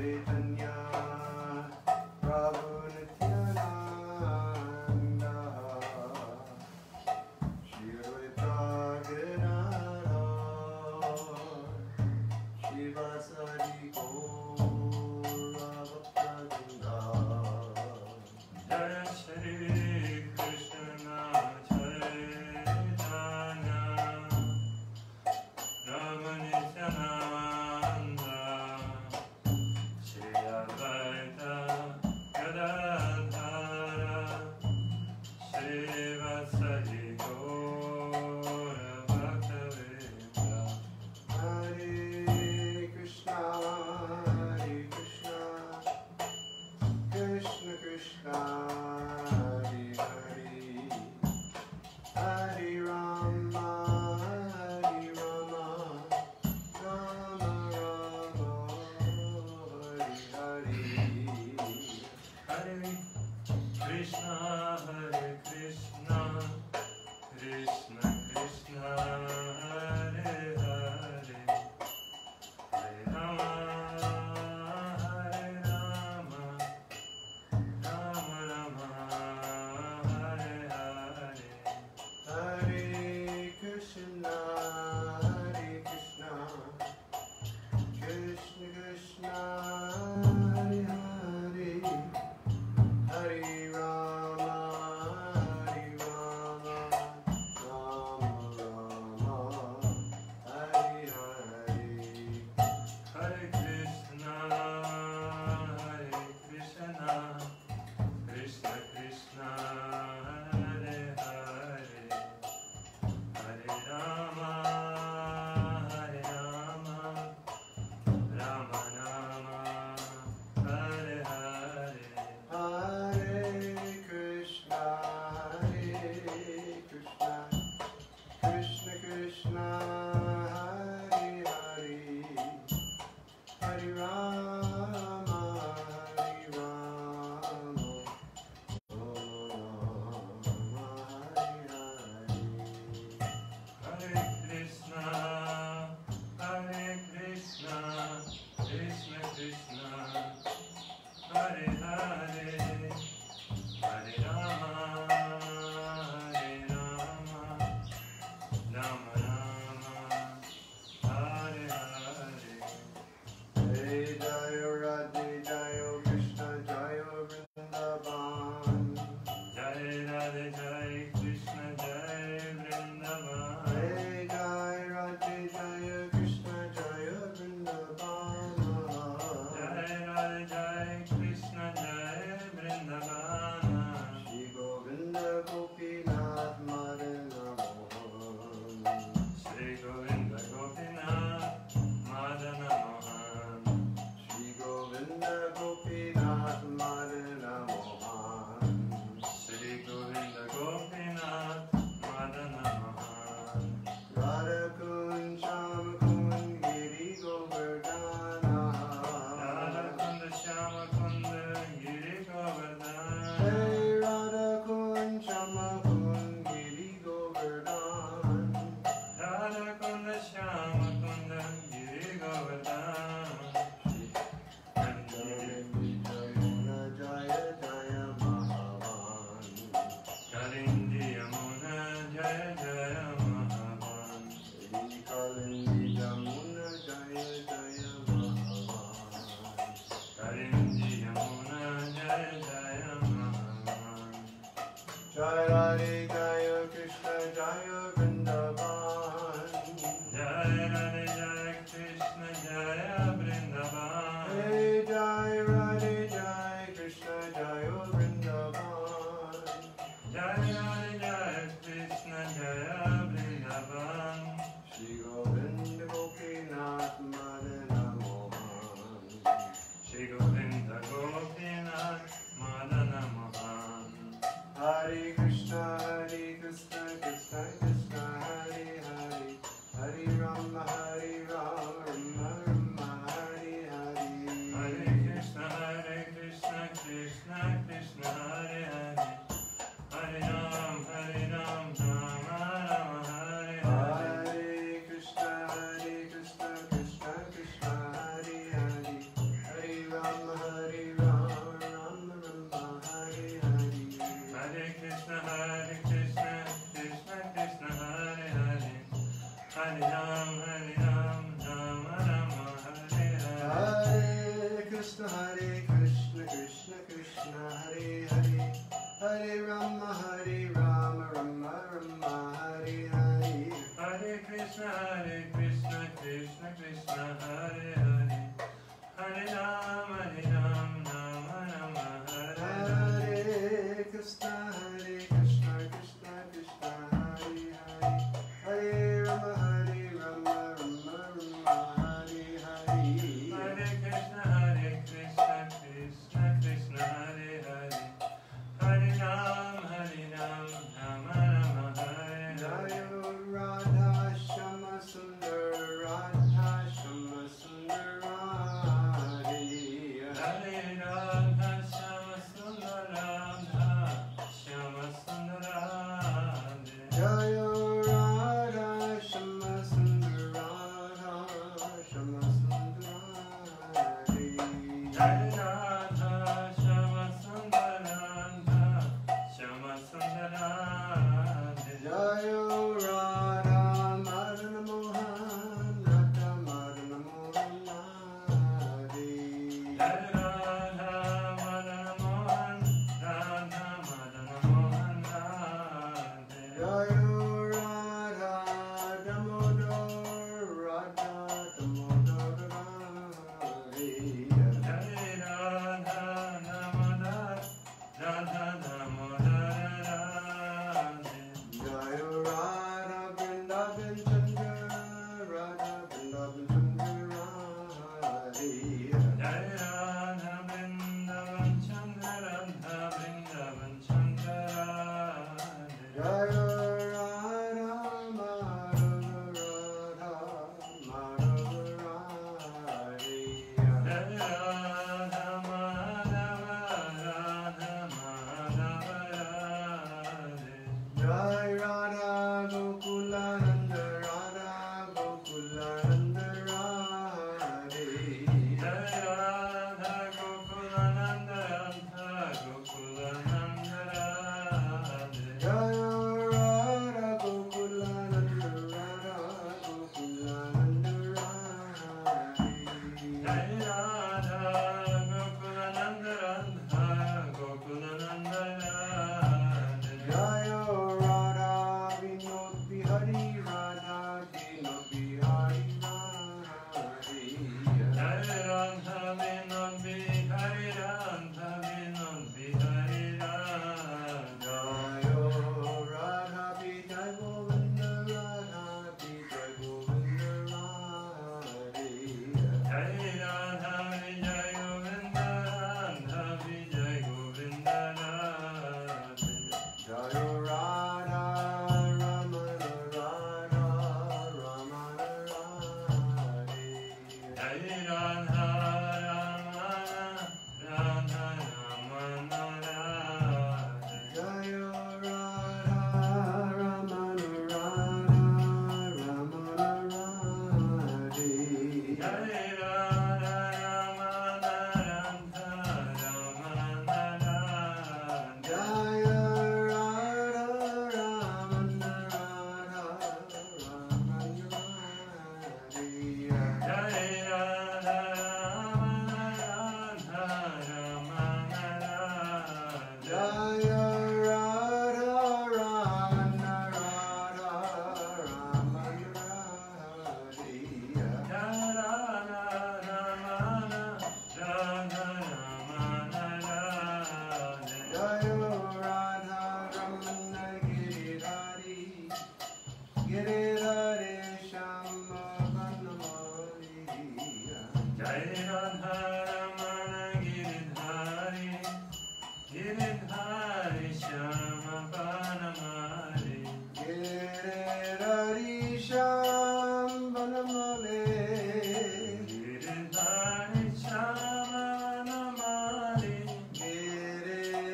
चैतन्या।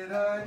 बल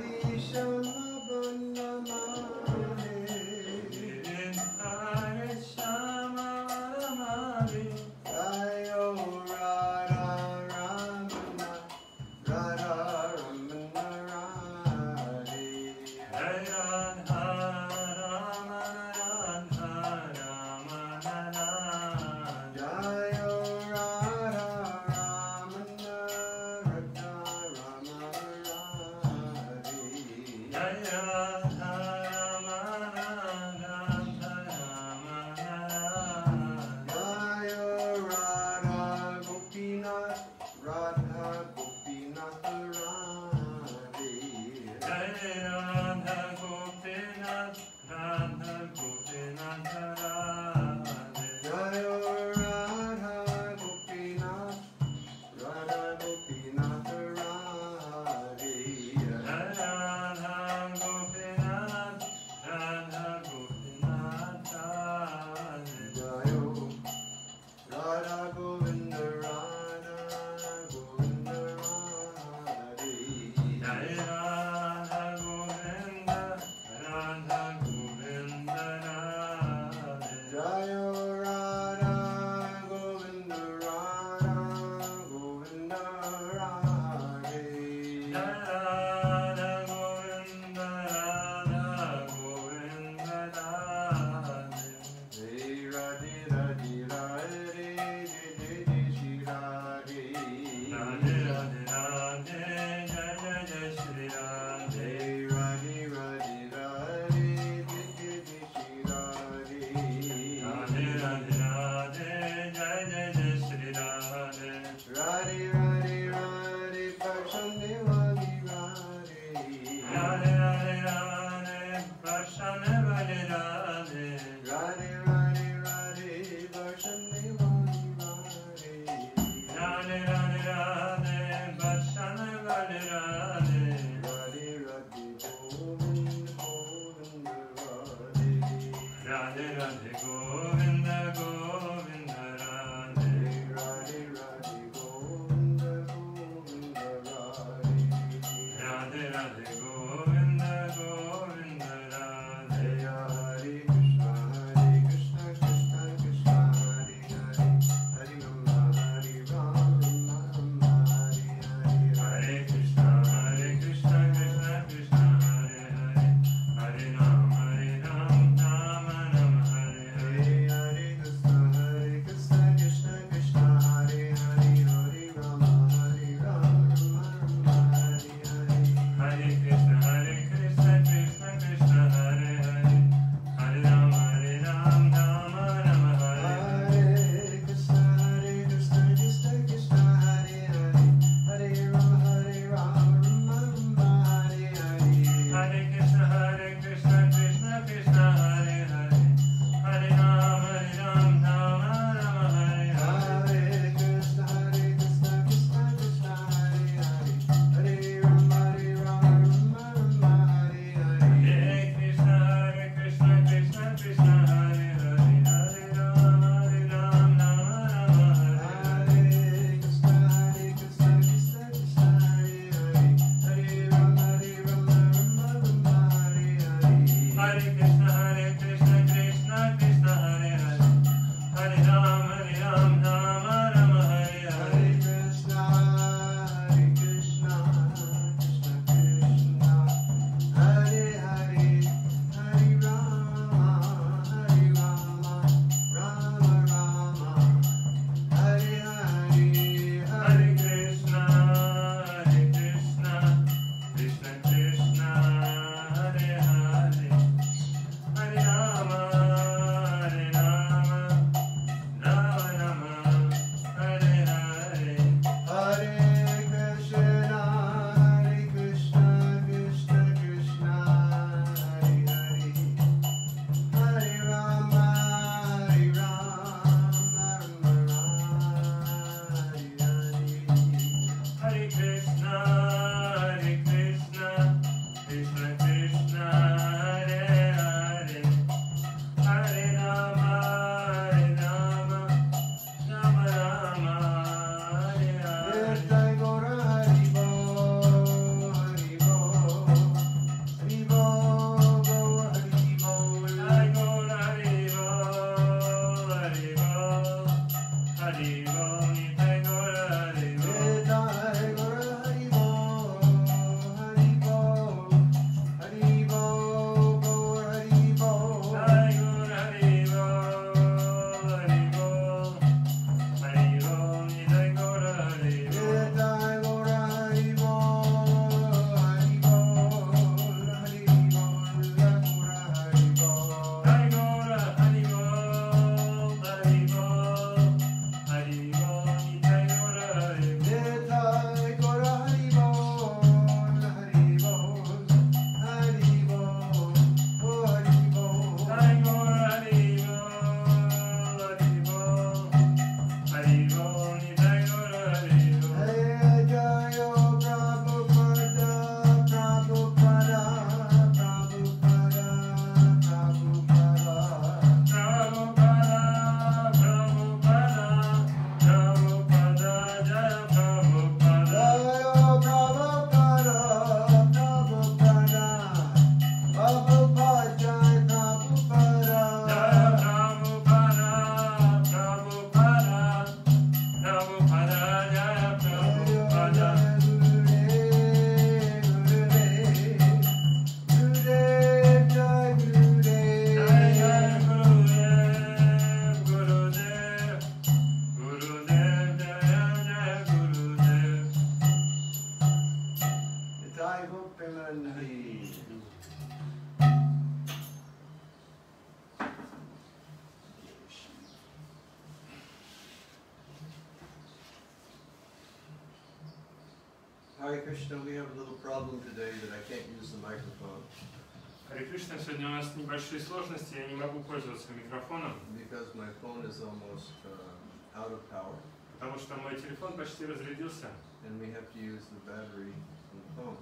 небольшие сложности, я не могу пользоваться микрофоном, because my phone is almost uh, out of power потому что мой телефон почти разрядился, and we have to use the battery from the phone.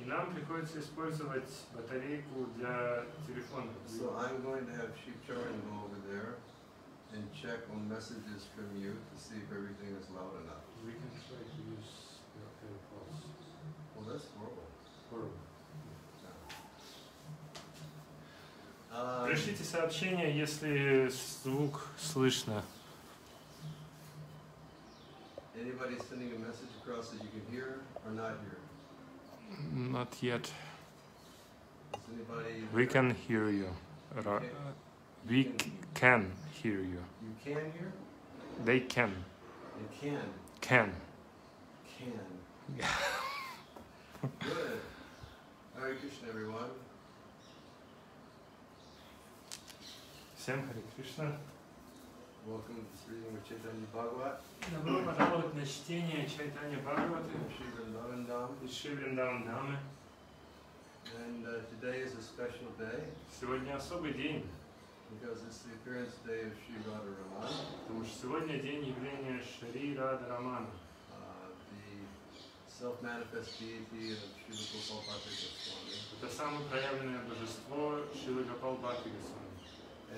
и нам приходится использовать батарейку для телефона. So I'm going to have Sheep Charan go over there and check on messages from you to see if everything is loud enough. We can try to use your AirPods. Well, that's horrible. Horrible. Пришлите сообщение, если звук слышно. anybody sending a message across that you can hear or not hear? Not yet. Is anybody? We can hear you. Ra- Okay. We c- can hear you. You can hear? They can. You can. Can. Can. Good. Hare Krishna, everyone. Всем Харе Кришна. Welcome to reading with Chaitanya Bhagavat, Добро пожаловать на чтение Чайтани Бхагаваты из Шивриндам Дамы. And uh, today is a special day Сегодня особый день, because it's the appearance day of Sri Radharaman, потому что сегодня день явления Шри Рада Рамана, uh, the self-manifest deity of Srila Gopal Swami. это самое проявленное божество Шилы Гопал Бхакти Госвами.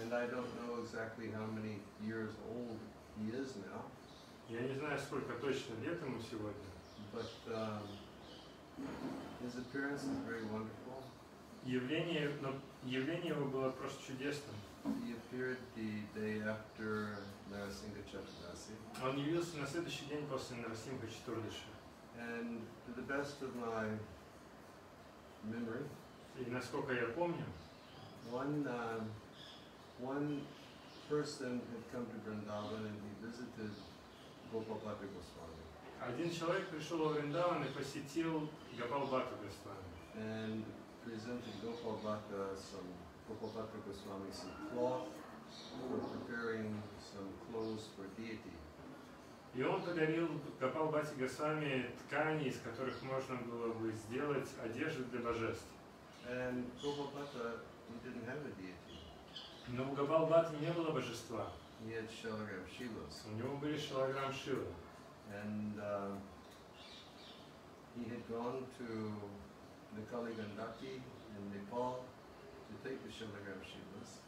And I don't know exactly how many years old he is now, Я не знаю, сколько точно лет ему сегодня, but um, his appearance is very wonderful. явление, но явление его было просто чудесным. He appeared the day after Narasingha Chaturdasi, Он явился на следующий день после Нарасимха Четурдыши. and to the best of my memory, И насколько я помню, one um, one person had come to Vrindavan and he visited Gopal Bhatta Goswami. один человек пришел во Вриндаван и посетил Гопал Бхакти Госвами. and presented Gopal Bhatta some Gopal Bhatta Goswami some cloth for preparing some clothes for deity. И он подарил Гопал Бхати Госвами ткани, из которых можно было бы сделать одежду для божеств. And Gopal Bhatta, he didn't have a deity. Но у Бхати не было божества. He had Shalagram Shilas. У него были шалограмм Шивы. And uh, he had gone to Nikali Gandaki in Nepal to take the Shalagram Shilas.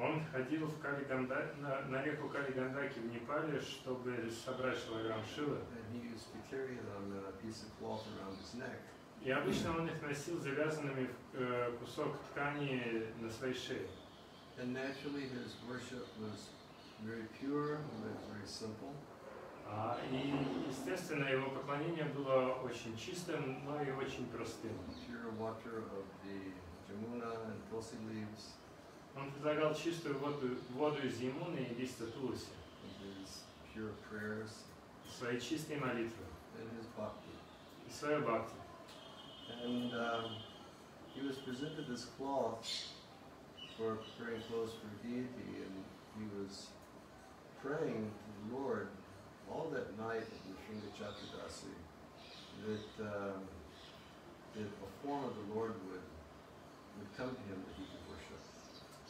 Он ходил в Калиганда, на, на реку Калигандаки в Непале, чтобы собрать шалограмм Шивы. И обычно он их носил завязанными в э, кусок ткани на своей шее. And naturally, his worship was very pure, it was very simple. А, и, естественно, его поклонение было очень чистым, но и очень простым. Pure water of the Jamuna and tulsi leaves, Он предлагал чистую воду, воду из Ямуны и листа Тулуси, and his pure prayers, свои чистые молитвы and his bhakti. и свое бхакти. And um, he was presented this cloth for preparing clothes for deity, and he was praying to the Lord all that night of the Shringa Chaturdasi that, um, that a form of the Lord would, would come to him that he could worship.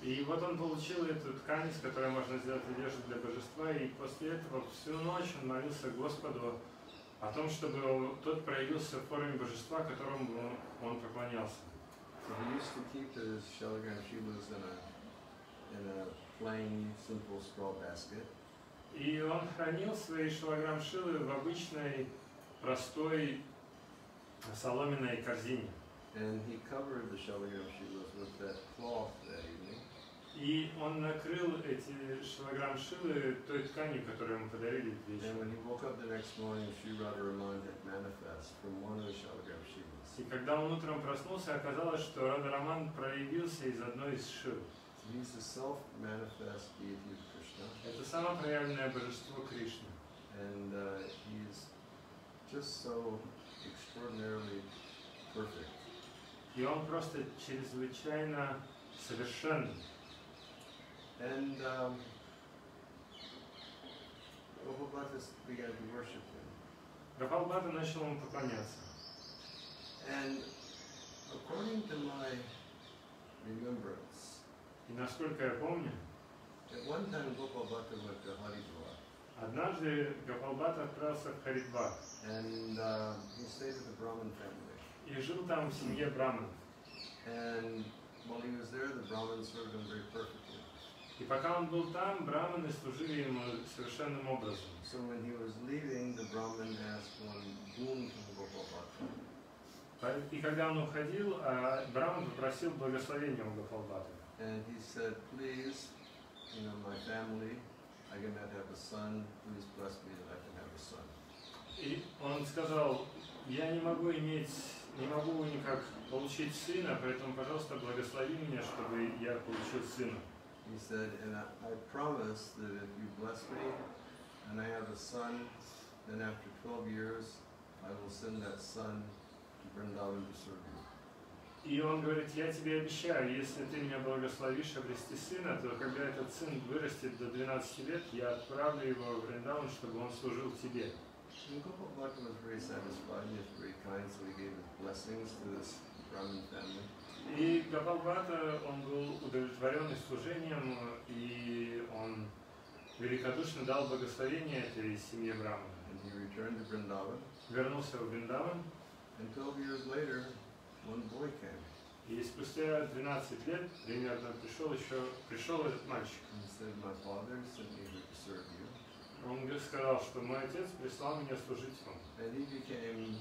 И вот он получил эту ткань, из которой можно сделать одежду для божества, и после этого всю ночь он молился Господу о том, чтобы тот проявился в форме божества, которому он поклонялся. He used to keep his Shalagram Shilas in a, in a plain, simple straw basket. И он хранил свои шилограмм шилы в обычной, простой соломенной корзине. And he covered the Shalagram Shilas with that cloth that evening. И он накрыл эти шилограмм шилы той тканью, которую ему подарили And вечером. when he woke up the next morning, Sri Radharaman had manifest from one of the Shalagram Shilas. И когда он утром проснулся, оказалось, что Рада Роман проявился из одной из шил. Krishna, Это самое проявленное божество Кришны. and uh, he is just so extraordinarily perfect. И он просто чрезвычайно совершенный. And um, Prabhupada began to worship him. Начал ему поклоняться. And according to my remembrance, И насколько я помню, at one time Gopal Bhatta went to Haridwar однажды Гапалбат отправился в Харидвар and uh, he stayed with the Brahmin family. и жил там в семье Браманов. And while he was there, the Brahmins served him very perfectly. И пока он был там, браманы служили ему совершенным образом. So when he was leaving, the Brahmin asked one boon from Gopal Bhatta. И когда он уходил, а, Браман попросил благословения у Гапалбата. And he said, please, you know, my family, I cannot have a son. Please bless me that I can have a son. И он сказал, я не могу иметь, не могу никак получить сына, поэтому, пожалуйста, благослови меня, чтобы я получил сына. He said, and I, I promise that if you bless me and I have a son, then after 12 years, I will send that son you. И он говорит, я тебе обещаю, если ты меня благословишь обрести сына, то когда этот сын вырастет до 12 лет, я отправлю его в Вриндаун, чтобы он служил тебе. И Гапалбата, он был удовлетворенный служением, и он великодушно дал благословение этой семье Vrindavan. Вернулся в Вриндаван, And 12 years later, one boy came. и спустя 12 лет примерно пришел еще пришел этот мальчик. And he said, My father sent me here to serve you. Он сказал, что мой отец прислал меня служить вам. And he became,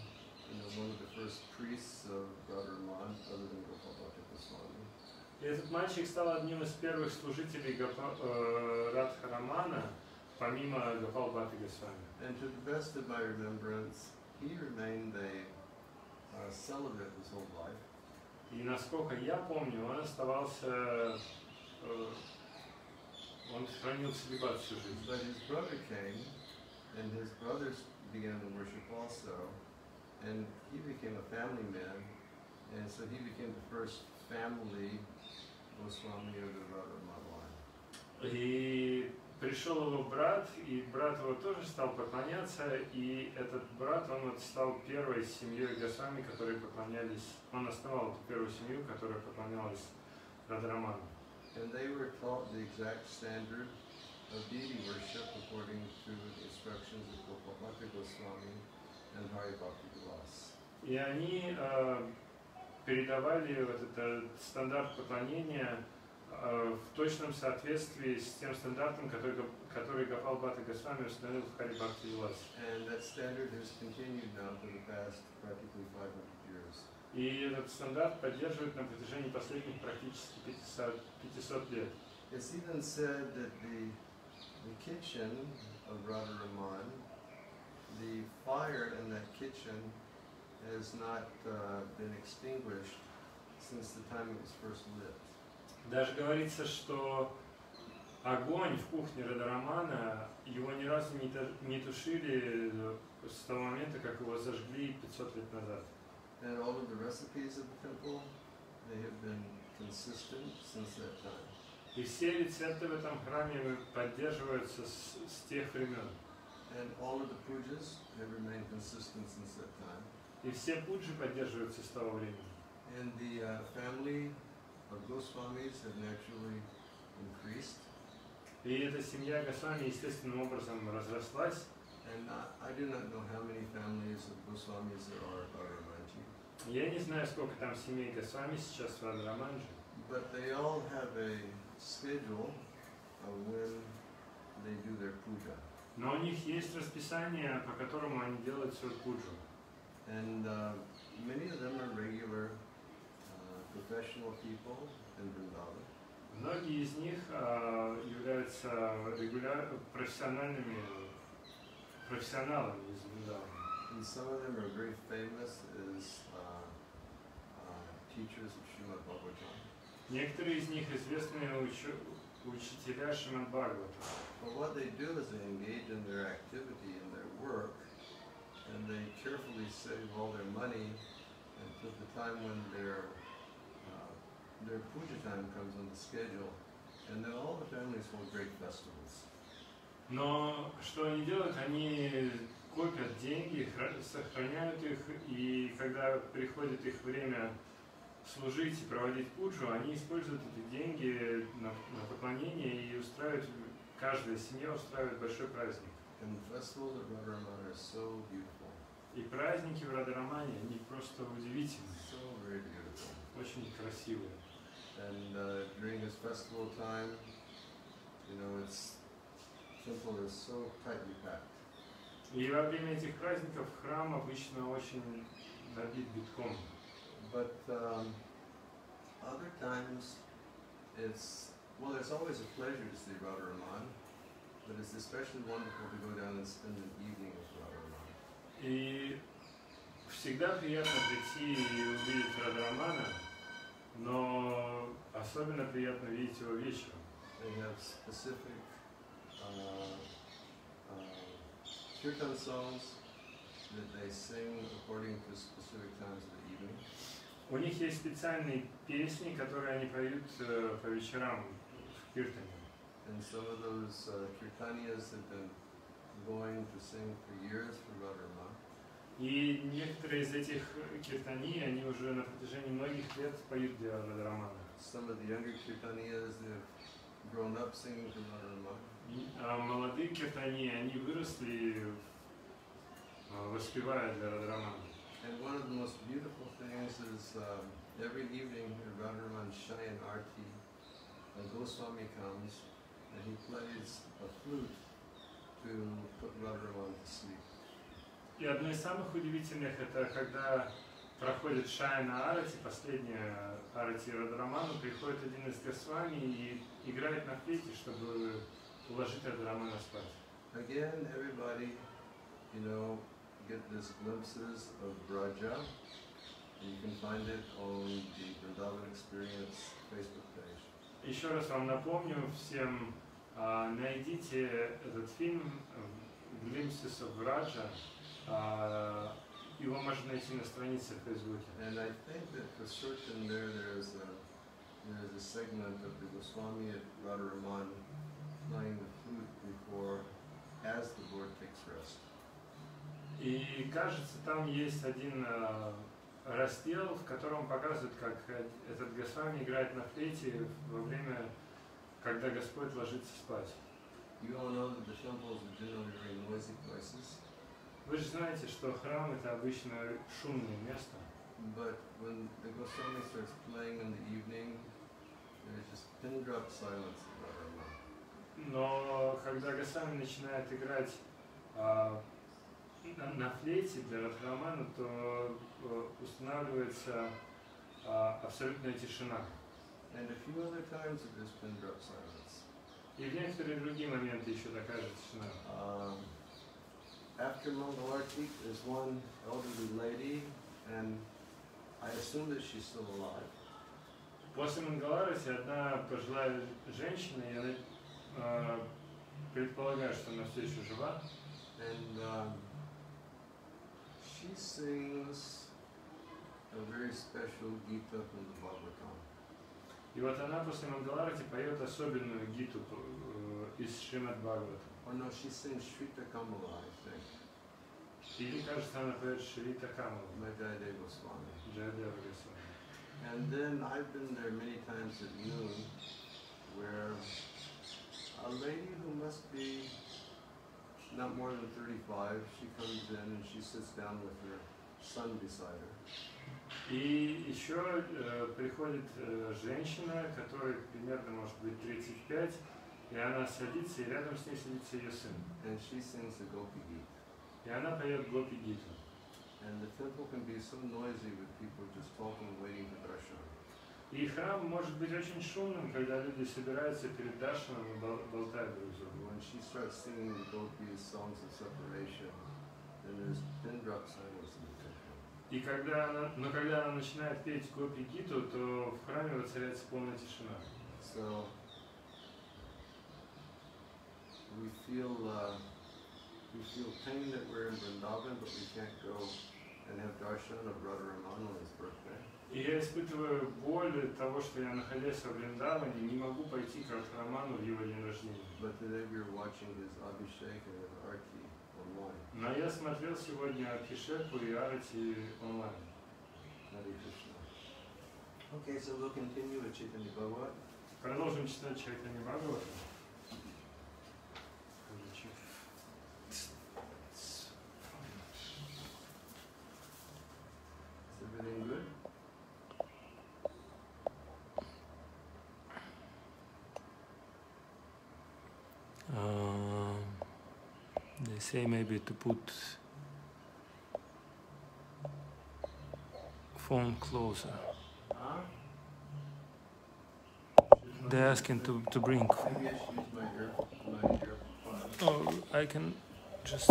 you know, one of the first priests of Brother Raman, other than Gopal Bhatta Goswami. И этот мальчик стал одним из первых служителей Гапа, э, Радхарамана, помимо Гапал Бхаты Госвами. And to the best of my remembrance, he remained a uh, celibate his whole life. И насколько я помню, он оставался, э, он хранил целебат всю жизнь. But his brother came, and his brothers began to worship also, and he became a family man, and so he became the first family Goswami of the Radharman line. И пришел его брат, и брат его тоже стал поклоняться, и этот брат, он вот стал первой семьей Госвами, которые поклонялись, он основал эту первую семью, которая поклонялась Радhaраману. And they were taught the exact standard of deity worship according to the instructions of Gopalbhata Goswami and Hari Bhakti Vilas. И они э, передавали вот этот стандарт поклонения в точном соответствии с тем стандартом, который, который Гапал Бхатта Госвами установил в Хари Бхакти Виласе. And that standard has continued now for the past practically 500 years. И этот стандарт поддерживает на протяжении последних практически 500, 500 лет. It's even said that the, the kitchen of Radharaman, the fire in that kitchen has not uh, been extinguished since the time it was first lit. Даже говорится, что огонь в кухне Радарамана, его ни разу не, тушили с того момента, как его зажгли 500 лет назад. And all of the recipes of the temple, they have been consistent since that time. И все рецепты в этом храме поддерживаются с, с тех времен. And all of the pujas have remained consistent since that time. И все пуджи поддерживаются с того времени. And the uh, family Goswamis have naturally increased. И эта семья Госвами естественным образом разрослась. And I, I do not know how many families of Goswamis there are at Radharanji, Я не знаю, сколько там семей Госвами сейчас в Радраманже, but they all have a schedule of when they do their puja. но у них есть расписание, по которому они делают свою пуджу. And uh, many of them are regular uh, professional people in Vrindavan. Многие из них а, являются регуляр... профессиональными профессионалами из Вриндавана. And some of them are very famous as uh, uh, teachers of Srimad Bhagavatam. Некоторые из них известные учу- учителя Шримад Бхагавата. But what they do is they engage in their activity and their work, and they carefully save all their money until the time when their uh, their puja time comes on the schedule, and then all the families hold great festivals. Но что они делают? Они копят деньги, хра- сохраняют их, и когда приходит их время служить и проводить пуджу, они используют эти деньги на, на поклонение и устраивают, каждая семья устраивает большой праздник. So И праздники в Радhaрамане, они просто удивительные, so очень красивые. And uh, during this festival time, you know, it's temple is so tightly packed. И во время этих праздников храм обычно очень набит битком. But um, other times, it's well, it's always a pleasure to see Radharaman, but it's especially wonderful to go down and spend an evening with Radharaman. И всегда приятно прийти и увидеть Радрамана, но особенно приятно видеть его вечером. They have specific uh, uh, kirtan songs that they sing according to specific times of the evening. У них есть специальные песни, которые они поют э, по вечерам в Киртане. And some of those uh, kirtaniyas have been going to sing for years for Radharaman. И некоторые из этих киртани, они уже на протяжении многих лет поют для Радрамана. Some of the younger kirtaniyas have grown up singing to Radharaman. И, А молодые киртани, они выросли, э, воспевая для Радрамана. And one of the most beautiful things is um, every evening at Radharaman Shayan Arti, a Goswami comes and he plays a flute to put Radharaman to sleep. И одно из самых удивительных это когда проходит Шайна Арати, последняя Арати Радраману, приходит один из Госвами и играет на флейте, чтобы уложить Радрамана спать. Again, everybody, you know, get this glimpses of Braja. You can find it on the Vrindavan Experience Facebook page. Еще раз вам напомню всем, а, найдите этот фильм Glimpses of Raja, а, его можно найти на странице в Фейсбуке. And I think that for certain there, there's a, there's a segment of the Goswami at Radharaman playing the flute before, as the Lord takes rest. И кажется, там есть один э, раздел, в котором показывают, как э, этот Госвами играет на флейте во время, когда Господь ложится спать. You all know that the temples are generally very noisy places, Вы же знаете, что храм это обычно шумное место. but when the Goswami starts playing in the evening, there's just pin drop silence at Radharaman. Но когда Госвами начинает играть а, на, на флейте для Радхарамана, то э, устанавливается а, абсолютная тишина. And a few other times it is pin drop silence. И в некоторые другие моменты еще такая же тишина. Um, after Mangalarti, there's one elderly lady, and I assume that she's still alive. После Мангалараси одна пожилая женщина, я э, предполагаю, что она все еще жива, And um, she sings a very special Gita from the Bhagavatam. и вот она после Мангаларати поет особенную гиту э, из Шримад Бхагавата. Or no, she sings Shrita Kamala, I think, Или, кажется, она поет Шрита Камала, by Jayadeva Goswami. Джайадева Госвами. And then I've been there many times at noon where a lady who must be not more than 35, she comes in and she sits down with her son beside her. И еще э, приходит э, женщина, которой примерно может быть 35, и она садится, и рядом с ней садится ее сын. And she sings the Gopi Geet. И она поет Гопи Гиту. And the temple can be so noisy with people just talking, waiting for darshan. И храм может быть очень шумным, когда люди собираются перед Даршаном и бол- болтают друг с другом. When she starts singing the gopis' songs of separation, then there's pin drop silence in the temple. И когда она, но когда она начинает петь Гопи Гиту, то в храме воцаряется полная тишина. So we feel uh, we feel pain that we're in Vrindavan, but we can't go and have darshan of Radharaman when his И я испытываю боль от того, что я, находясь в Вриндаване, не могу пойти к Радхараману в его день рождения. But today we are watching his Abhishek and his Arti online. Но я смотрел сегодня Абхишеку и Арати онлайн. Hare Krishna. Okay, so we'll continue with Chaitanya Bhagavat. Продолжим читать Чайтани Бхагавата. Is everything good? Um, they say maybe to put phone closer. А? They're asking to, to bring. Maybe I should use my ear, my earphone. Oh, I can just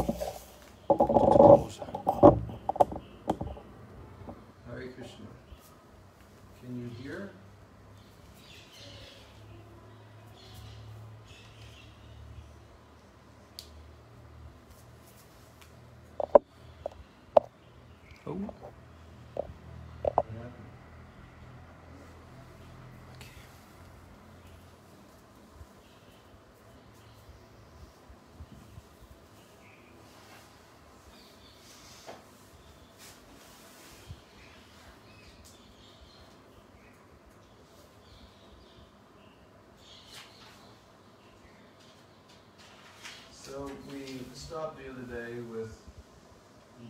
stopped the other day with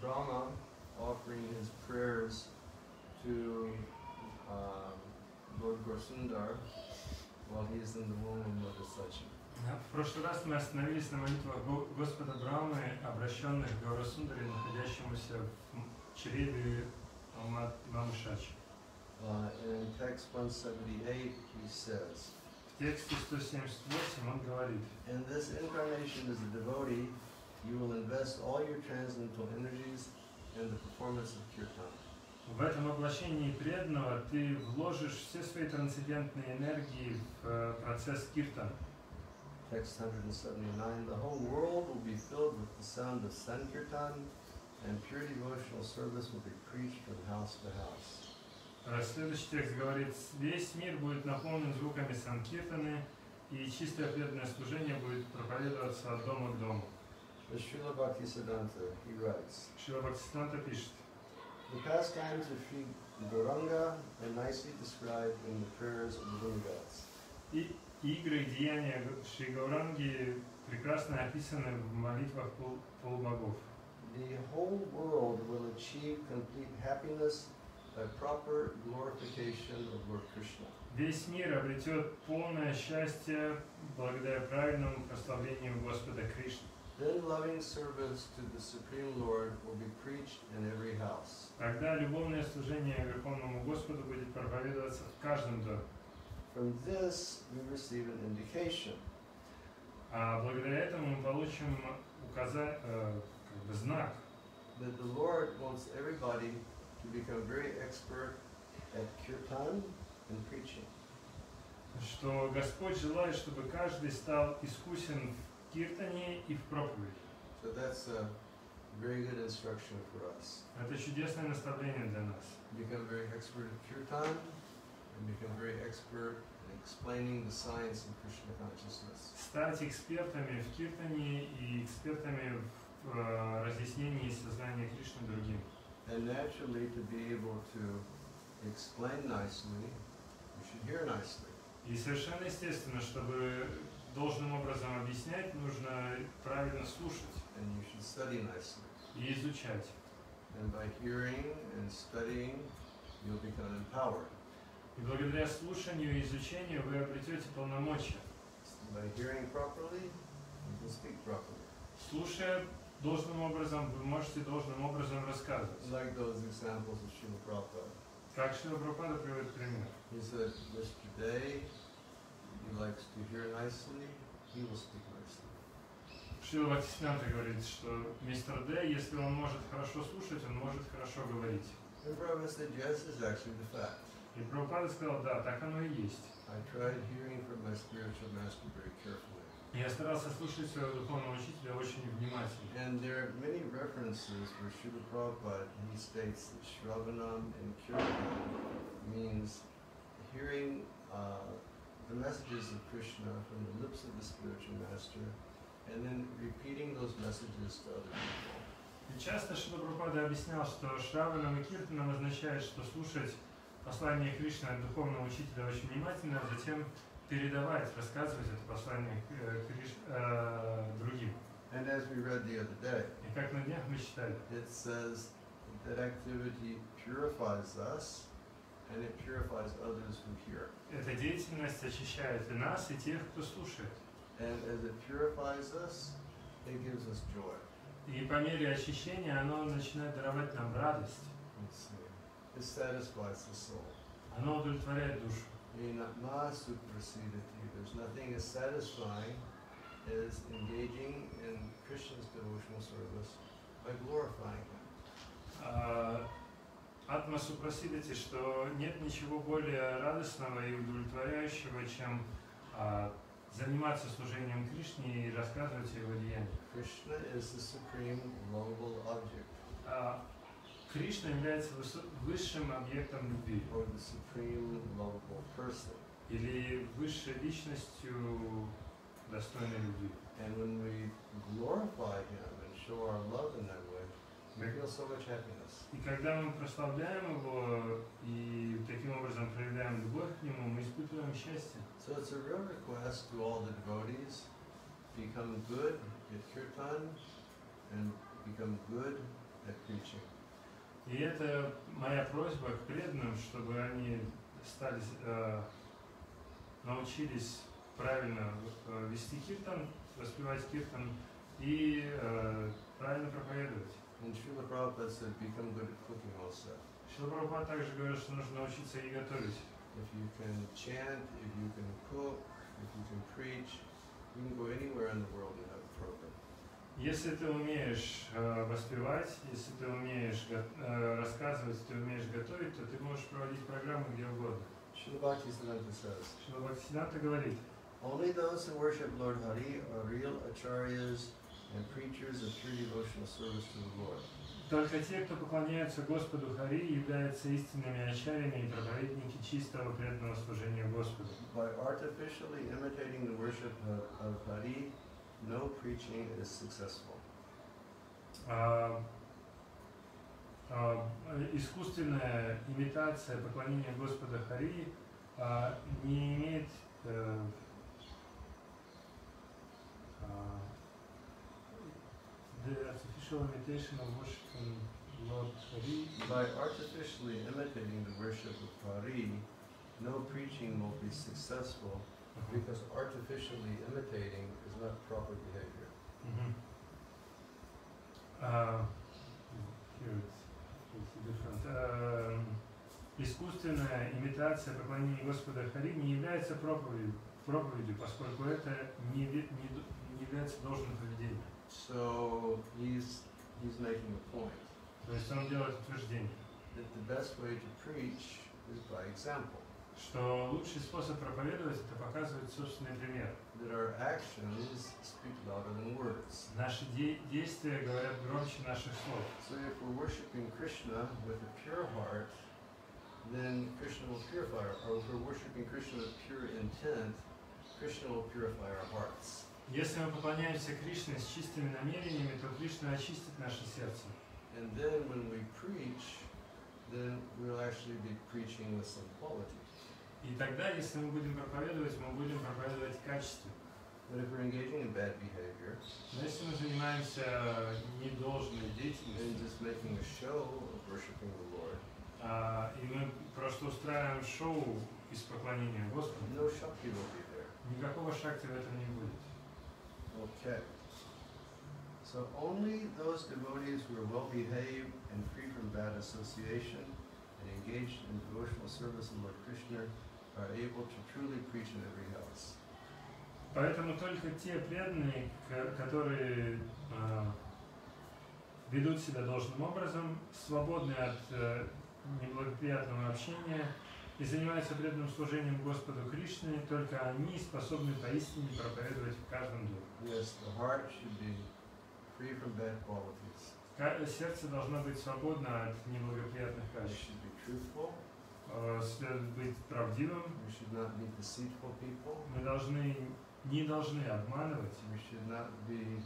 Brahma offering his prayers to um, Lord Gorsundar while he's in the womb of Mother Sachi. В прошлый раз мы остановились на молитвах Го- Господа Брамы, обращенных к Гаурасундаре, находящемуся в чреве Алмат Мамшачи. Uh, and in text 178, he says, В тексте 178 он говорит, In this incarnation as a devotee, you will invest all your transcendental energies in the performance of kirtan. в этом воплощении преданного ты вложишь все свои трансцендентные энергии в э, процесс киртан. Text 179, the whole world will be filled with the sound of Sankirtan, and pure devotional service will be preached from house to house. Э, Следующий текст говорит, весь мир будет наполнен звуками санкиртаны, и чистое преданное служение будет проповедоваться от дома к дому. The Srila Bhaktisiddhanta, he writes, Шила Бхактисиданта пишет, The pastimes of Sri Gauranga are nicely described in the prayers of the demigods. И игры и деяния Шри Гауранги прекрасно описаны в молитвах пол- полубогов. The whole world will achieve complete happiness by proper glorification of Lord Krishna. Весь мир обретет полное счастье благодаря правильному прославлению Господа Кришны. Then loving service to the Supreme Lord will be preached in every house. Тогда любовное служение Верховному Господу будет проповедоваться в каждом доме. From this, we receive an indication А благодаря этому мы получим указа- э, как бы знак, that the Lord wants everybody to become very expert at kirtan and preaching. что Господь желает, чтобы каждый стал искусен в киртане и в проповеди. So that's a very good instruction for us. Это чудесное наставление для нас. Become very expert at kirtan and become very expert in explaining the science of Krishna consciousness. Стать экспертами в киртане и экспертами в э, разъяснении сознания Кришны другим. And naturally, to be able to explain nicely, you should hear nicely. И совершенно естественно, чтобы должным образом объяснять, нужно правильно слушать и изучать. И благодаря слушанию и изучению вы обретете полномочия. Слушая должным образом, вы можете должным образом рассказывать. Like those examples of Srila Prabhupada. Как Шила Прабхупада приводит пример. He said, Mr. Day, he likes to hear nicely, he will speak nicely. Шила Бхактисиданта говорит, что мистер Д, если он может хорошо слушать, он может хорошо говорить. И Прабхупада сказал, да, так оно и есть. Я старался слушать своего духовного учителя очень внимательно. And there are many references where Srila Prabhupada, he states that Shravanam and Kirtanam means hearing uh, the messages of Krishna from the lips of the spiritual master and then repeating those messages to other people. И часто Шила Прабхупада объяснял, что Шраванам и Киртанам означает, что слушать послание Кришны от духовного учителя очень внимательно, а затем передавать, рассказывать это послание э, Криш- э, другим. And as we read the other day, И как на днях мы читали, it says that activity purifies us and it purifies others who hear. эта деятельность очищает и нас, и тех, кто слушает. And as it purifies us, it gives us joy. И по мере очищения оно начинает даровать нам радость, Let's see. It satisfies the soul. оно удовлетворяет душу. Ma supersedity. There's nothing as satisfying as engaging in Krishna's devotional service by glorifying Him. А, Атма Супрасидати, что нет ничего более радостного и удовлетворяющего, чем а, заниматься служением Кришне и рассказывать о его деяниях. Krishna is the supreme lovable object, А, Кришна является высшим объектом любви or the supreme lovable person. или высшей личностью достойной любви. And when we glorify Him and show our love in that И когда мы прославляем его и таким образом проявляем любовь к нему, мы испытываем счастье. So it's a real request to all the devotees become good at kirtan and become good at preaching. И это моя просьба к преданным, чтобы они стали, э, научились правильно э, вести киртан, воспевать киртан и э, правильно проповедовать. And Srila Prabhupada said, become good at cooking also. Прабхупада также говорит, что нужно научиться и готовить. If you can chant, if you can cook, if you can preach, you can go anywhere in the world and have a program. Если ты умеешь э, воспевать, если ты умеешь э, рассказывать, ты умеешь готовить, то ты можешь проводить программы где угодно. Srila Bhaktisiddhanta says, Шила Бхактисиданта говорит, only those who worship Lord Hari are real acharyas and preachers of pure devotional service to the Lord. Только те, кто поклоняются Господу Хари, являются истинными ачарями и проповедники чистого преданного служения Господу. By artificially imitating the worship of, of Hari, no preaching is successful. А, а, искусственная имитация поклонения Господа Хари а, не имеет э, а, the artificial imitation of worshiping Lord Hari By artificially imitating the worship of Hari, no preaching will be successful because artificially imitating is not proper behavior. Мгм. А, here it's, it's different. Эм, искусственная имитация поклонения Господа Хари не является проповедью, проповедью поскольку это не, не не является должным поведением. So he's he's making a point То есть он делает утверждение, that the best way to preach is by example. что лучший способ проповедовать это показывать собственный пример. That our actions speak louder than words. Наши де- действия говорят громче наших слов. So if we're worshiping Krishna with a pure heart, then Krishna will purify our or if we're worshiping Krishna with pure intent, Krishna will purify our hearts. Если мы поклоняемся Кришне с чистыми намерениями, то Кришна очистит наше сердце. And then when we preach, then we'll actually be preaching with some quality. И тогда, если мы будем проповедовать, мы будем проповедовать качественно. But if we're engaging in bad behavior Но если мы занимаемся недолжной and деятельностью, just making a show of worshiping the Lord, а, и мы просто устраиваем шоу из поклонения Господу, no Shakti will be there. никакого шакти в этом не будет. Okay. So only those devotees who are well behaved and free from bad association and engaged in devotional service of Lord Krishna are able to truly preach in every house. Поэтому только те преданные, ко- которые а, ведут себя должным образом, свободны от э, неблагоприятного общения и занимаются преданным служением Господу Кришне, только они способны поистине проповедовать в каждом доме. Yes, the heart should be free from bad qualities. Ка- Сердце должно быть свободно от неблагоприятных качеств. should be truthful. Э, Следует быть правдивым. We should not be deceitful people. Мы должны не должны обманывать. We should not be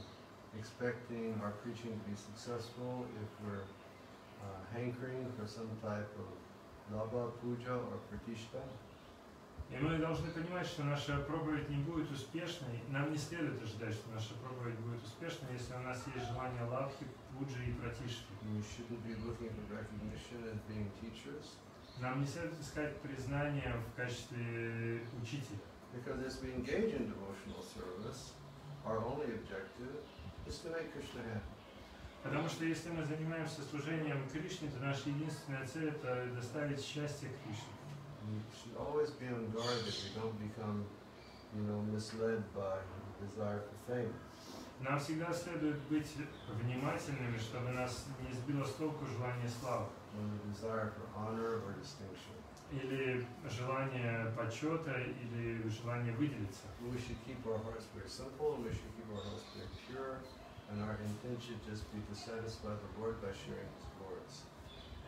expecting our preaching to be successful if we're uh, hankering for some type of puja, or pratishta. И мы должны понимать, что наша проповедь не будет успешной. Нам не следует ожидать, что наша проповедь будет успешной, если у нас есть желание лавхи, пуджи и пратишки. Нам не следует искать признания в качестве учителя. because as we engage in devotional service, our only objective is to make Krishna happy. Потому что если мы занимаемся служением Кришне, то наша единственная цель – это доставить счастье Кришне. We should always be on guard that we don't become, you know, misled by the desire for fame. Нам всегда следует быть внимательными, чтобы нас не сбило с толку желание славы или желание почета или желание выделиться. We should keep our hearts very simple and we should keep our hearts very pure and our intent should just be to satisfy the Lord by sharing His words.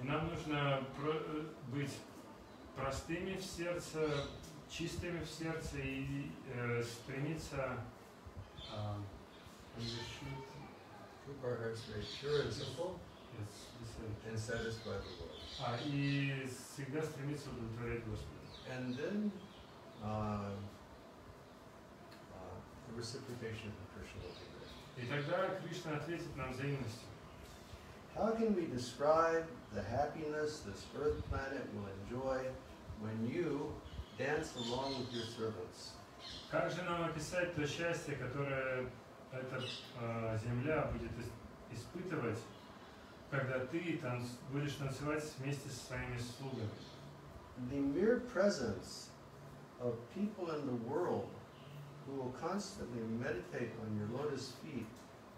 И нам нужно про- э, быть простыми в сердце, чистыми в сердце и э, стремиться а, решить- Keep our hearts very pure and simple yes, yes, and satisfy the Lord. а, и всегда стремиться удовлетворять Господа. And then uh, uh, the reciprocation of Krishna will be there. И тогда Кришна ответит нам взаимностью. How can we describe the happiness this earth planet will enjoy when you dance along with your servants? Как же нам описать то счастье, которое эта э, земля будет ис- испытывать, когда ты танц- будешь танцевать вместе со своими слугами? The mere presence of people in the world who will constantly meditate on your lotus feet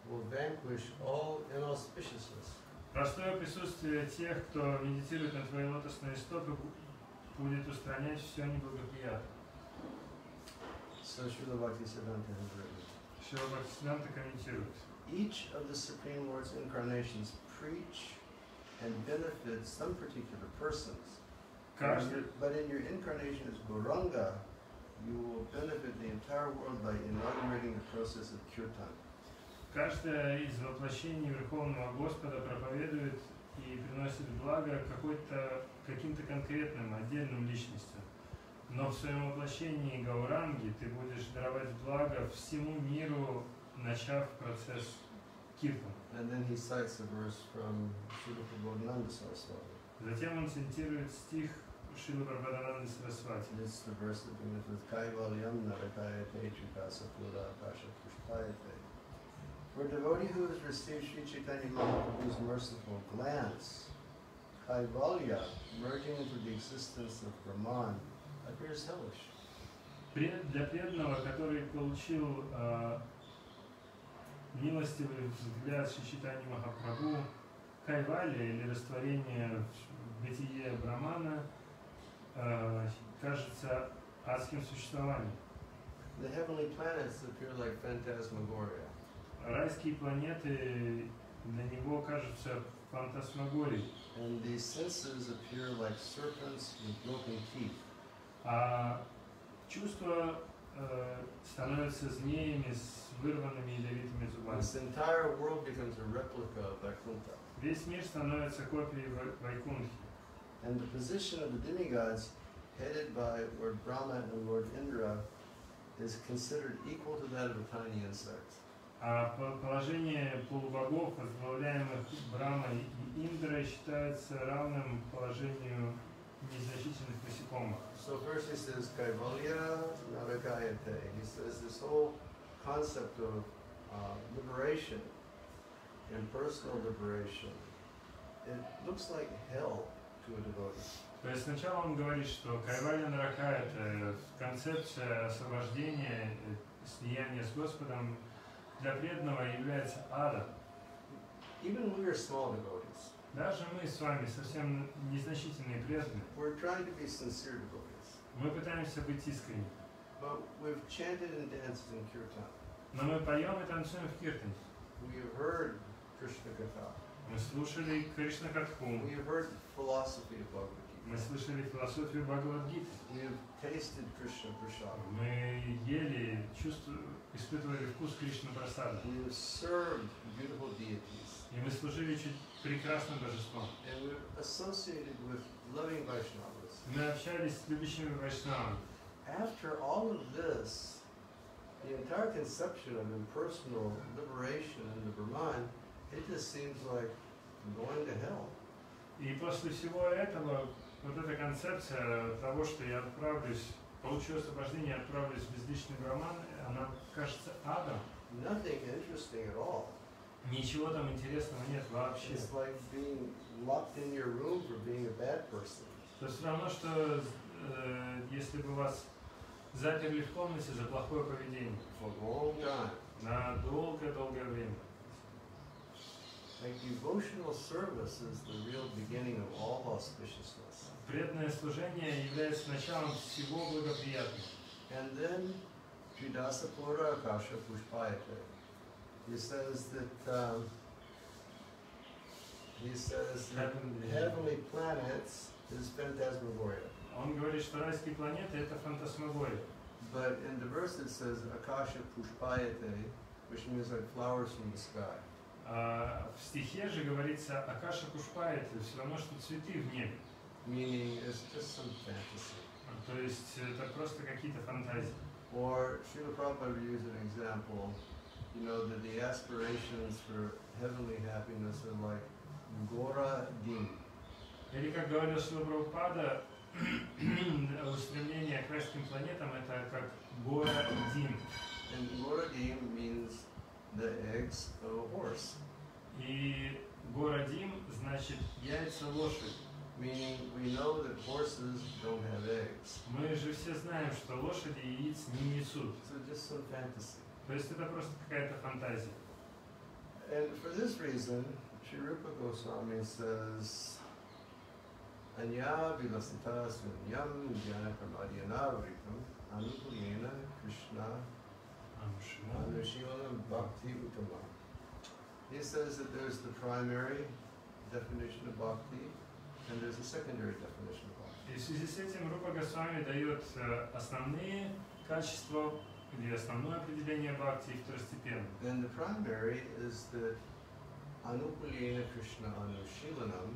will vanquish all inauspiciousness. Простое присутствие тех, кто медитирует на твои лотосные стопы, бу- будет устранять все неблагоприятное. So Srila Bhaktisiddhanta has written. Шила Бхактисиданта комментирует. Each of the Supreme Lord's incarnations preach and benefit some particular persons. But in Каждый, your- But in your incarnation as Gauranga, you will benefit the entire world by inaugurating the process of kirtan. каждое из воплощений Верховного Господа проповедует и приносит благо какой-то, каким-то конкретным, отдельным личностям. Но в своем воплощении Гауранги ты будешь даровать благо всему миру, начав процесс киртана. And then he cites a verse from Srila Prabodhananda Saraswati. Затем он цитирует стих Шилы Прабхадананды Сарасвати. And it's the verse that begins with Kaivalyam Narakayate Chukasa Pura Akasha Pushpayate. For a devotee who has received Sri Chaitanya Mahaprabhu's merciful glance, Kaivalya, merging into the existence of Brahman, appears hellish. Для преданного, который получил э, милостивый взгляд Шичитани Махапрабху, Кайвали или растворение в бытие Брамана э, кажется адским существованием. The heavenly planets appear like phantasmagoria. Райские планеты для него кажутся фантасмагорией, And the senses appear like serpents with broken teeth. а чувства э, становятся змеями с вырванными ядовитыми зубами. This entire world becomes a replica of Vaikuntha. Весь мир становится копией Вай- Вайкунхи. And the position of the demigods, headed by Lord Brahma and Lord Indra, is considered equal to that of a tiny insect. А по- положение полубогов, возглавляемых Брамой и Индрой, считается равным положению незначительных насекомых. So first he says Kaivalya Narakayate. He says this whole concept of uh, liberation, impersonal liberation, it looks like hell То есть сначала он говорит, что Кайвалья Нарака – это концепция освобождения, слияния с Господом для преданного является адом. Even we are small devotees. Даже мы с вами совсем незначительные преданные. We're trying to be sincere devotees. Мы пытаемся быть искренними. But we've chanted and danced in kirtan. Но мы поем и танцуем в киртане. We have heard Krishna Katha. Мы слушали Кришна Катху. We have heard philosophy of Bhagavad Мы Gita. слышали философию Бхагавадгиты. We have tasted Krishna Prasad. Мы ели, чувствовали, испытывали вкус Кришна Прасада. We have served beautiful deities. И мы служили чуть прекрасным божеством. And we're associated with loving Vaishnavas. Мы общались с любящими вайшнавами. After all of this, the entire conception of impersonal liberation in the Brahman, it just seems like going to hell. И после всего этого, вот эта концепция того, что я отправлюсь, получу освобождение, отправлюсь в безличный браман, она кажется адом. Nothing interesting at all. Ничего там интересного нет вообще. It's like being locked in your room for being a bad person. Это все равно, что э, если бы вас заперли в комнате за плохое поведение For a long time. на долгое-долгое время. Like devotional service is the real beginning of all auspiciousness. Преданное служение является началом всего благоприятного. And then Tridasa Pura Akasha Pushpayate. He says that um, he says that Heavenly- heavenly planets is phantasmagoria. Он говорит, что райские планеты это фантасмагория. But in the verse it says Akasha Pushpayate, which means like flowers from the sky. А в стихе же говорится Акаша Пушпает, все равно, что цветы в небе. Meaning it's just some fantasy. То есть это просто какие-то фантазии. Or Srila Prabhupada used an example, you know, that the aspirations for heavenly happiness are like Gora Dim. Или, как говорил Шила Прабхупада, устремление к райским планетам это как гора Дин. And Gora Dim means the eggs of a horse, И гора Дим значит яйца лошади. meaning we know that horses don't have eggs. Мы же все знаем, что лошади яиц не несут. So just some fantasy. То есть это просто какая-то фантазия. And for this reason, Sri Rupa Goswami says, Anya vilasita sunyam jnana pramadyanavritam anukulena Krishna Anushilanam Bhakti Uttama. He says that there's the primary definition of bhakti and there's a secondary definition of bhakti. И в связи с этим Рупа Госвами дает э, основные качества или основное определение бхакти и второстепенное. Then the primary is that Anukulena Krishna Anushilanam,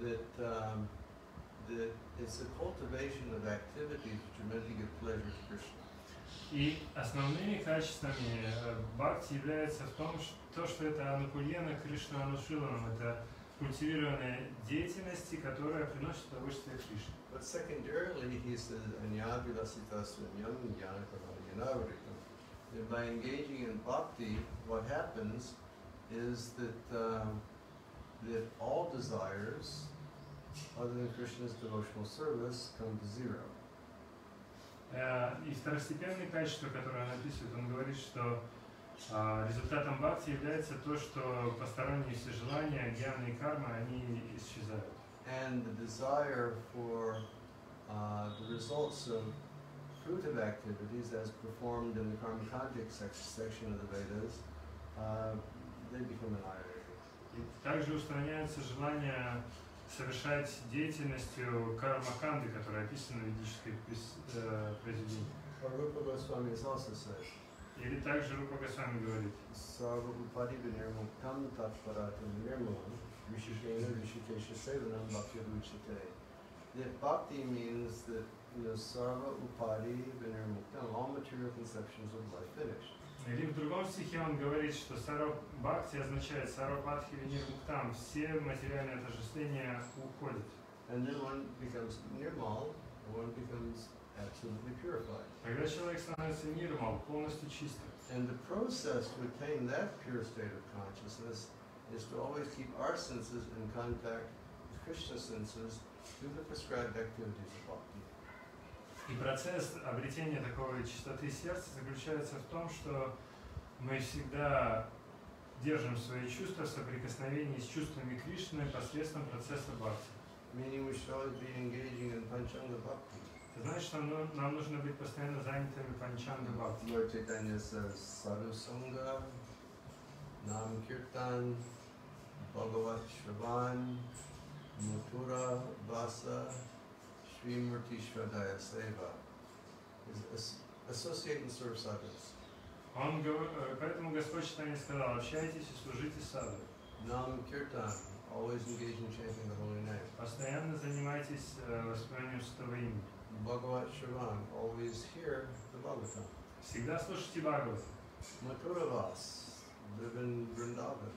that, um, that it's a cultivation of activities which are meant to give pleasure to Krishna. И основными качествами э, бхакти является в том, что, то, что это анукульена Кришна Анушиланам, это культивированная деятельность, которая приносит удовольствие Кришне. But secondarily, he says, Anyavilasita Sunyam Jnanakarayanavrikam. That by engaging in bhakti, what happens is that, um, that all desires other than Krishna's devotional service come to zero. Э, И второстепенные качества, которые он описывает, он говорит, что а, результатом бхакти является то, что посторонние все желания, гьяны и карма, они исчезают. And the desire for uh, the results of fruitive activities as performed in the karmakantic sec- section of the Vedas, uh, they become annihilated. И также устраняется желание совершать деятельностью карма-канды, которая описана в ведической э, произведении. Или также Рупа Госвами говорит, sevanam bhakti uchite. That bhakti means that you know, sarva upadi vinirmuktam, all material conceptions of life finished. Или в другом стихе он говорит, что сара бхакти означает сарвападхи венир муктам, все материальные отождествления уходят. And then one becomes nirmal, one becomes absolutely purified. Когда человек становится нирмал, полностью чистым. And the process to attain that pure state of consciousness is to always keep our senses in contact with Krishna senses through the prescribed activities of bhakti. И процесс обретения такой чистоты сердца заключается в том, что мы всегда держим свои чувства в соприкосновении с чувствами Кришны посредством процесса бхакти. Это значит, что нам, нам нужно быть постоянно занятыми панчанга бхакти. Lord Chaitanya says, Sadhu Sangha, Nam Kirtan, Bhagavat Shravan, Mathura Vasa, Srimurti Shradaya Seva. Associate and serve sadhus. Он, э, поэтому Господь Читание сказал, общайтесь и служите саду. Nam Kirtan, always engage in chanting the holy name. Постоянно занимайтесь э, воспоминанием святого имени. Bhagavat Shravan, always hear the Bhagavatam. Всегда слушайте. Mathura Vas, live in Vrindavan.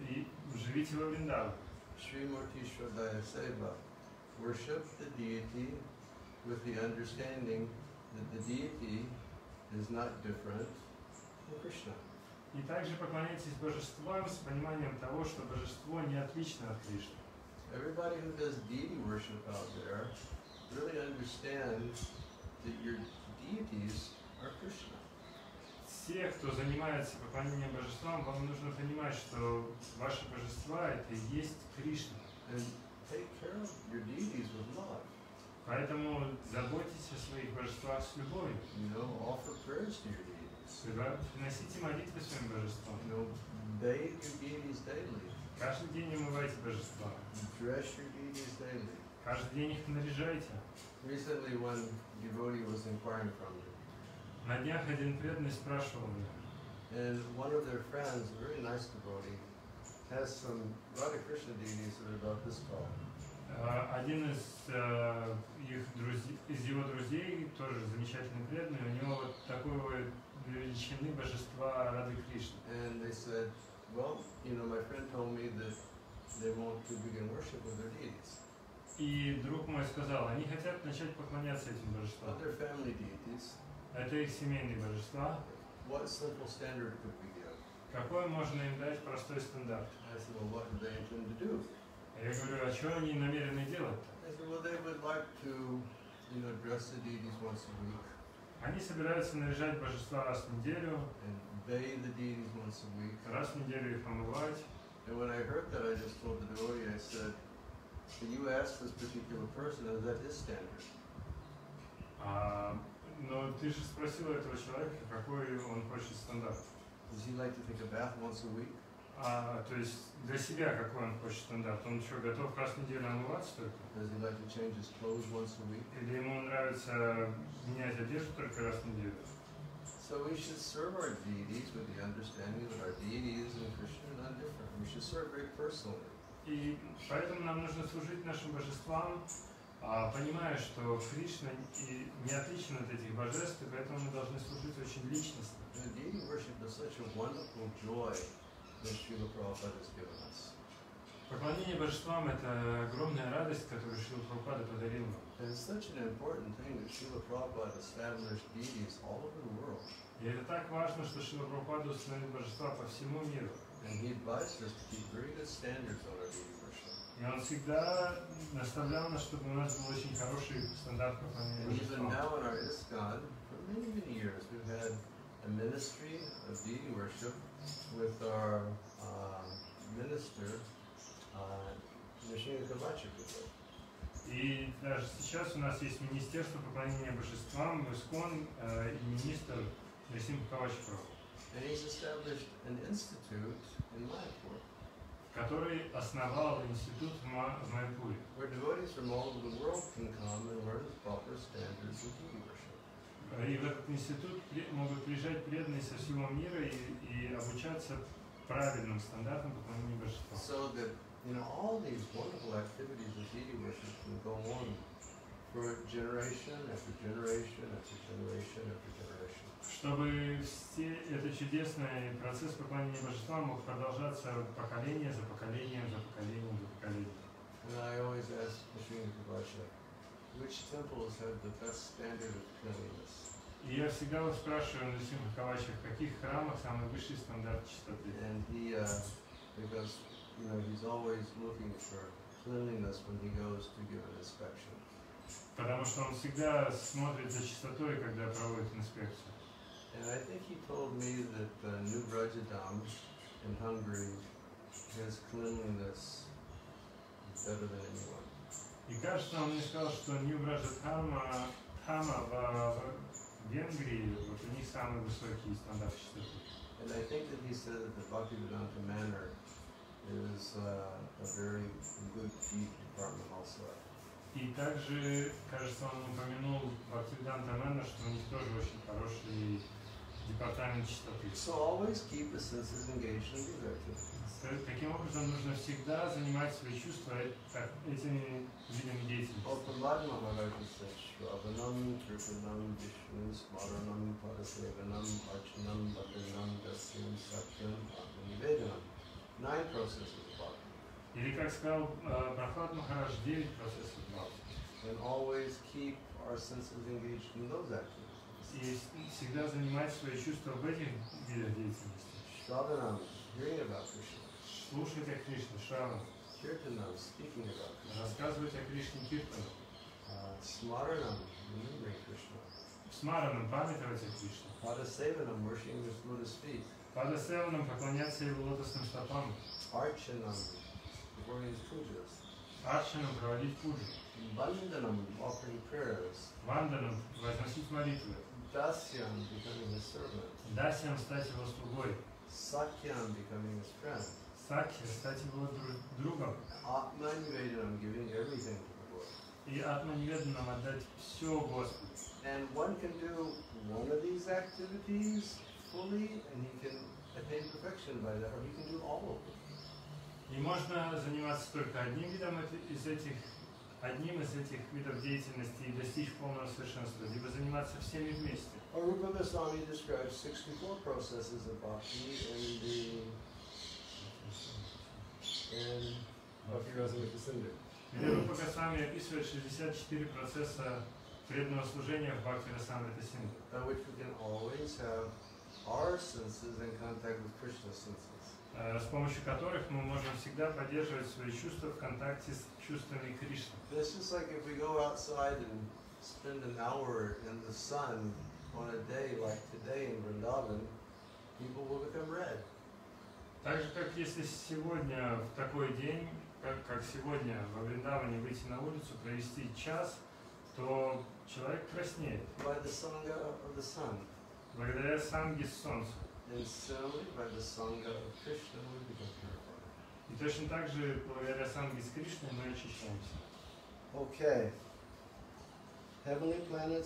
И живите во Вриндаве. Srimurti Shradaya Seva. Worship the deity with the understanding that the deity is not different from Krishna. И также поклоняйтесь божествам с пониманием того, что божество не отлично от Кришны. Everybody who does deity worship out there really understands that your deities are Krishna. Все, кто занимается поклонением божествам, вам нужно понимать, что ваши божества это и есть Кришна. And Поэтому заботьтесь о своих божествах с любовью. You know, offer prayers to your deities. Приносите молитвы своим божествам. You know, bathe your deities daily. Каждый день умывайте божества. Dress your deities daily. Каждый день их наряжайте. Recently, one devotee was inquiring from me, На днях один преданный спрашивал меня, and one of their friends, a very nice devotee, has some Radha Krishna deities that are about this tall. э, один из э, их друзей, из его друзей, тоже замечательный преданный, у него вот такой вот величины божества Рады Кришны. And they said, well, you know, my friend told me that they want to begin worship with their deities. И друг мой сказал, они хотят начать поклоняться этим But божествам. they're family deities. Это их семейные божества. What simple standard could we give? Какой можно им дать простой стандарт? I said, well, what do they intend to do? Я говорю, а что они намерены делать-то? They said, well, they would like to, you know, dress the deities once a week Они собираются наряжать божества раз в неделю, and bathe the deities once a week. раз в неделю их омывать. And when I heard that, I just told the devotee, I said, can you ask this particular person, is that his standard? А, но ты же спросил этого человека, какой он хочет стандарт. Does he like to take a bath once a week? А, то есть для себя какой он хочет стандарт? Он что, готов раз в неделю омываться только? Does he like to change his clothes once a week? Или ему нравится менять одежду только раз в неделю? So we should serve our deities with the understanding that our deities and Krishna are not different. We should serve very personally. И поэтому нам нужно служить нашим божествам, а, понимая, что Кришна не отличен от этих божеств, и поэтому мы должны служить очень личностно. And deity worship is such a wonderful joy that Srila Prabhupada has given us. Поклонение божествам – это огромная радость, которую Шрила Прабхупада подарил нам. And it's such an important thing that Srila Prabhupada established deities all over the world. И это так важно, что Шрила Прабхупада установил божества по всему миру. And he advised us to keep very good standards on our deity worship. И он всегда наставлял нас, чтобы у нас был очень хороший стандарт поклонения And even божествам. now in our ISKCON, for many, many years, we've had a ministry of deity worship with our uh, minister, uh, Nishina Kamachika. И даже сейчас у нас есть Министерство поклонения божествам, ИСКОН э, и министр Насим Кавачпро, And he's established an institute in Mayapur который основал институт в Ма- в Майпуре, where devotees from all over the world can come and learn the proper standards of deity worship. И в этот институт могут приезжать преданные со всего мира и, и обучаться правильным стандартам поклонения божествам. So that, you know, all these wonderful activities of deity worship can go on for generation after generation after generation after generation. Чтобы все это чудесный процесс поклонения божествам мог продолжаться поколение за поколением, за поколением, за поколением. And I always ask Machine Kabacha, which temples have the best standard of cleanliness? И я всегда вот спрашиваю Насима Кавача, в каких храмах самый высший стандарт чистоты. And he, uh, because, you know, he's always looking for cleanliness when he goes to give an inspection. Потому что он всегда смотрит за чистотой, когда проводит инспекцию. And I think he told me that uh, New Brajadam in Hungary, his cleanliness is better than anyone. И кажется, он мне сказал, что Ньюбраджа Дхарма, Дхама в, в Венгрии, вот у них самые высокие стандарты чистоты. And I think that he said that the Bhaktivedanta Manor is uh, a very good tea department also. И также, кажется, он упомянул Бхактивиданта Мэнна, что у них тоже очень хороший департамент чистоты. So always keep engaged in these activities. С- Таким образом, нужно всегда занимать свои чувства э- этими видами деятельности. Oh. Nine processes of bhakti. Или, как сказал э, Прохлад Махарадж, 9 процессов бхакти. And always keep our senses engaged in those activities. И всегда занимать свои чувства в этих видах деятельности. Shravanam, hearing about Krishna. Слушать о Кришне, Шраван, Kirtanam, speaking about Krishna. рассказывать о Кришне Киртану, Uh, Smaranam, remembering Krishna. Смаранам памятовать о Кришне, Padasevanam, worshiping his lotus feet. Падасеванам поклоняться его лотосным стопам, Archanam, performing his pujas. Арчанам проводить пуджу, Vandanam, offering prayers. Ванданам возносить молитвы, Dasyam, becoming his servant. Дасям стать его слугой, Sakyam, becoming his friend. Стать его дру- другом, Atmanivedanam, giving everything to the Lord. и Атманиведанам отдать все Господу. And one can do one of these activities fully, and he can attain perfection by that, or he can do all of them. И можно заниматься только одним видом из этих, одним из этих видов деятельности и достичь полного совершенства, либо заниматься всеми вместе. Or Rupa Goswami describes 64 processes of bhakti in the in Bhakti Rasamrita Sindhu. Или Рупа Госвами описывает 64 процесса преданного служения в Бхакти Расамрита Синду, by which we can always have our senses in contact with Krishna's senses. э, с помощью которых мы можем всегда поддерживать свои чувства в контакте с чувствами Кришны. It's just like if we go outside and spend an hour in the sun on a day like today in Vrindavan, people will become red. Так же, как если сегодня, в такой день, как, как сегодня во Вриндаване выйти на улицу, провести час, то человек краснеет by the sangha of the sun, благодаря самге солнцу. and similarly by the sangha of Krishna we become purified. И точно так же, благодаря самге с Кришной, мы очищаемся. Okay. Heavenly planets